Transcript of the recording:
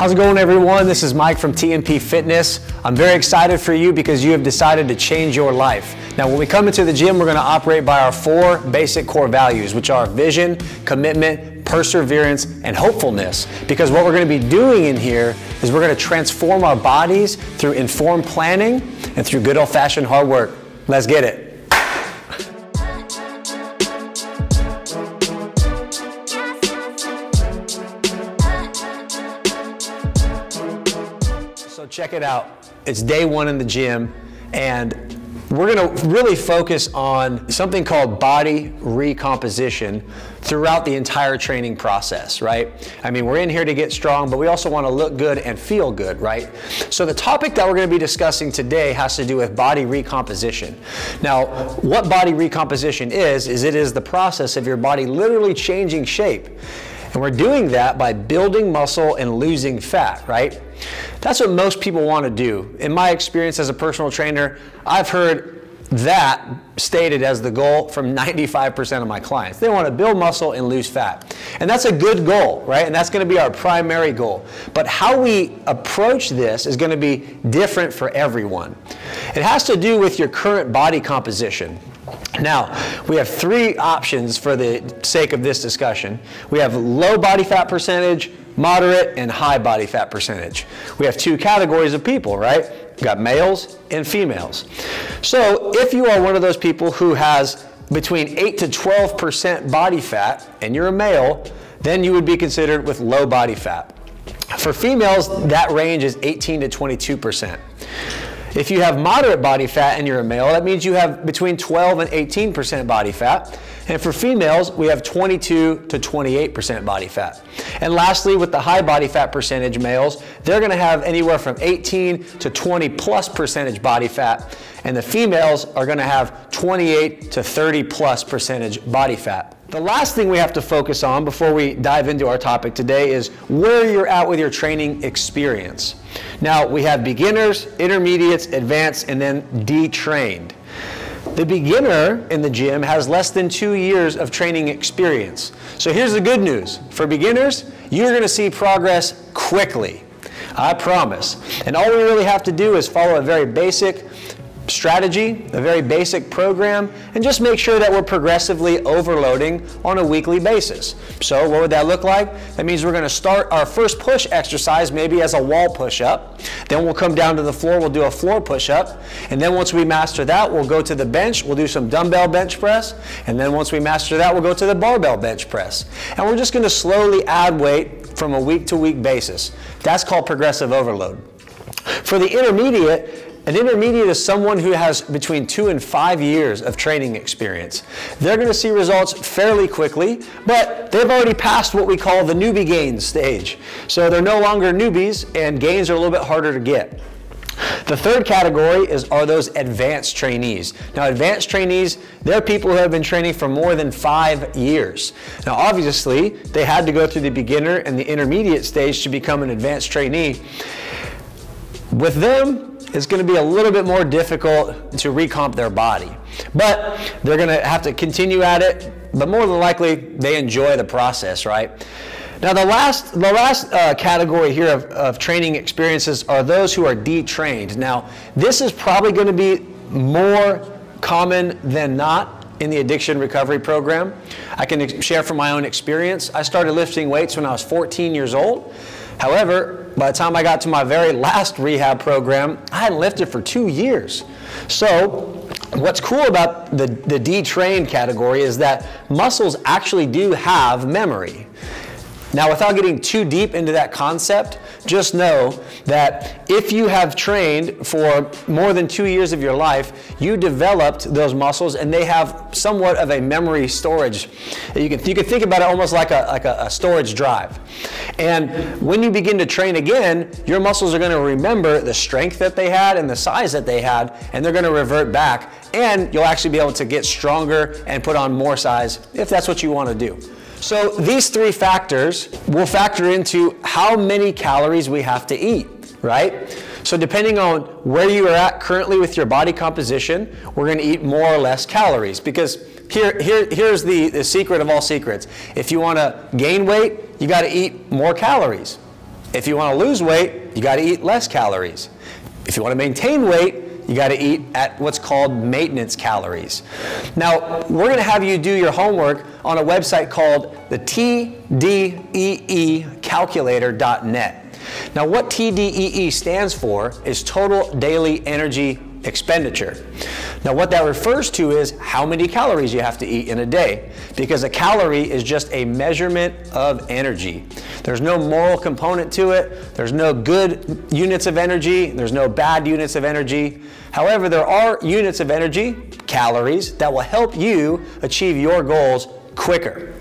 How's it going everyone? This is Mike from TNP Fitness. I'm very excited for you because you have decided to change your life. Now when we come into the gym, we're gonna operate by our four basic core values, which are vision, commitment, perseverance, and hopefulness. Because what we're gonna be doing in here is we're gonna transform our bodies through informed planning and through good old fashioned hard work. Let's get it. Check it out. It's day one in the gym, and we're to really focus on something called body recomposition throughout the entire training process, right? I mean, we're in here to get strong, but we also want to look good and feel good, right? So the topic that we're to be discussing today has to do with body recomposition. Now, what body recomposition is, is it is the process of your body literally changing shape. And we're doing that by building muscle and losing fat, right? That's what most people want to do. In my experience as a personal trainer, I've heard that stated as the goal from 95% of my clients. They want to build muscle and lose fat. And that's a good goal, right? And that's going to be our primary goal. But how we approach this is going to be different for everyone. It has to do with your current body composition. Now, we have three options for the sake of this discussion. We have low body fat percentage, moderate, and high body fat percentage. We have two categories of people, right? We've got males and females. So if you are one of those people who has between 8 to 12% body fat and you're a male, then you would be considered with low body fat. For females, that range is 18 to 22%. If you have moderate body fat and you're a male, that means you have between 12 and 18% body fat. And for females, we have 22 to 28% body fat. And lastly, with the high body fat percentage males, they're going to have anywhere from 18 to 20 plus percentage body fat. And the females are going to have 28 to 30 plus percentage body fat. The last thing we have to focus on before we dive into our topic today is where you're at with your training experience. Now, we have beginners, intermediates, advanced, and then detrained. The beginner in the gym has less than two years of training experience. So here's the good news. For beginners, you're going to see progress quickly. I promise. And all we really have to do is follow a very basic strategy, a very basic program, and just make sure that we're progressively overloading on a weekly basis. So what would that look like? That means we're going to start our first push exercise maybe as a wall push-up. Then we'll come down to the floor, we'll do a floor push-up. And then once we master that, we'll go to the bench, we'll do some dumbbell bench press. And then once we master that, we'll go to the barbell bench press. And we're just going to slowly add weight from a week-to-week -week basis. That's called progressive overload. For the intermediate, an intermediate is someone who has between two and five years of training experience. They're going to see results fairly quickly, but they've already passed what we call the newbie gains stage. So they're no longer newbies, and gains are a little bit harder to get. The third category is are those advanced trainees. Now advanced trainees, they're people who have been training for more than five years. Now obviously, they had to go through the beginner and the intermediate stage to become an advanced trainee. With them, it's going to be a little bit more difficult to recomp their body. But they're going to have to continue at it, but more than likely they enjoy the process, right? Now the last, the last uh, category here of, of training experiences are those who are detrained. Now this is probably going to be more common than not in the addiction recovery program. I can share from my own experience. I started lifting weights when I was 14 years old. However, by the time I got to my very last rehab program, I hadn't lifted for two years. So what's cool about the, the detrained category is that muscles actually do have memory. Now, without getting too deep into that concept, just know that if you have trained for more than two years of your life, you developed those muscles and they have somewhat of a memory storage. You can, you can think about it almost like, a, like a, a storage drive. And when you begin to train again, your muscles are going to remember the strength that they had and the size that they had, and they're going to revert back. And you'll actually be able to get stronger and put on more size if that's what you want to do. So these three factors will factor into how many calories we have to eat, right? So depending on where you are at currently with your body composition, we're going to eat more or less calories because here, here, here's the, the secret of all secrets. If you want to gain weight, you got to eat more calories. If you want to lose weight, you got to eat less calories. If you want to maintain weight, you got to eat at what's called maintenance calories. Now, we're going to have you do your homework on a website called the TDEE TDEEcalculator.net. Now, what TDEE stands for is total daily energy expenditure. Now what that refers to is how many calories you have to eat in a day because a calorie is just a measurement of energy. There's no moral component to it. There's no good units of energy. There's no bad units of energy. However, there are units of energy, calories, that will help you achieve your goals quicker.